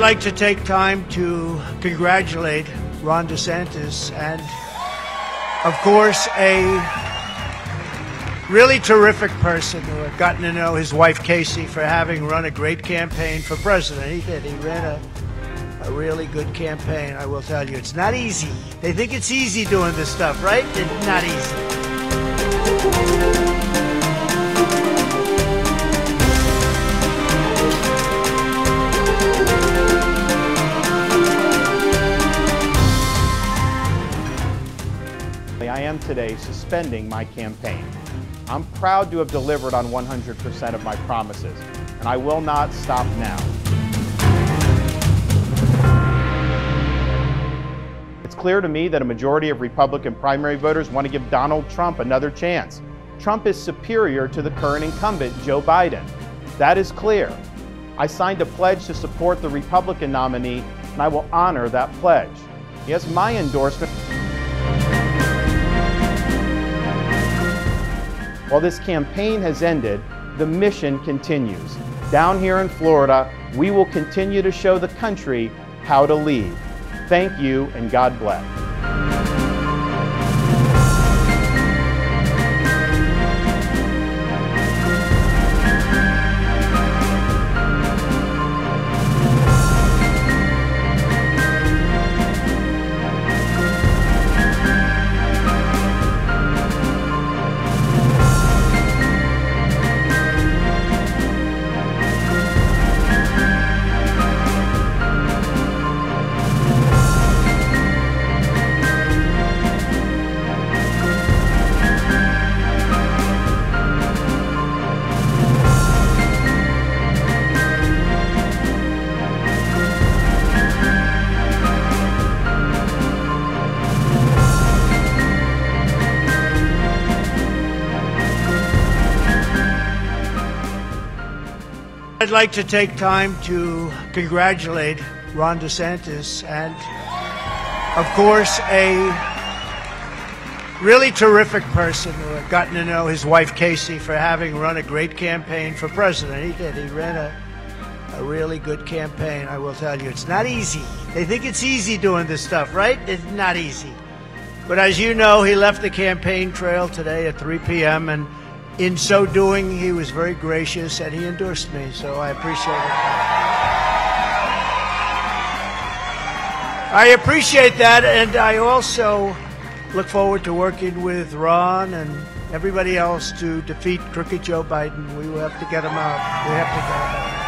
like to take time to congratulate Ron DeSantis and, of course, a really terrific person who I've gotten to know his wife Casey for having run a great campaign for president. He did. He ran a, a really good campaign, I will tell you. It's not easy. They think it's easy doing this stuff, right? It's not easy. I am today suspending my campaign. I'm proud to have delivered on 100% of my promises, and I will not stop now. It's clear to me that a majority of Republican primary voters want to give Donald Trump another chance. Trump is superior to the current incumbent, Joe Biden. That is clear. I signed a pledge to support the Republican nominee, and I will honor that pledge. He has my endorsement. While this campaign has ended, the mission continues. Down here in Florida, we will continue to show the country how to lead. Thank you and God bless. I'd like to take time to congratulate Ron DeSantis and, of course, a really terrific person who I've gotten to know his wife Casey for having run a great campaign for president. He did. He ran a, a really good campaign, I will tell you. It's not easy. They think it's easy doing this stuff, right? It's not easy. But as you know, he left the campaign trail today at 3 p.m. and in so doing, he was very gracious and he endorsed me, so I appreciate it. I appreciate that, and I also look forward to working with Ron and everybody else to defeat crooked Joe Biden. We will have to get him out. We have to get him out.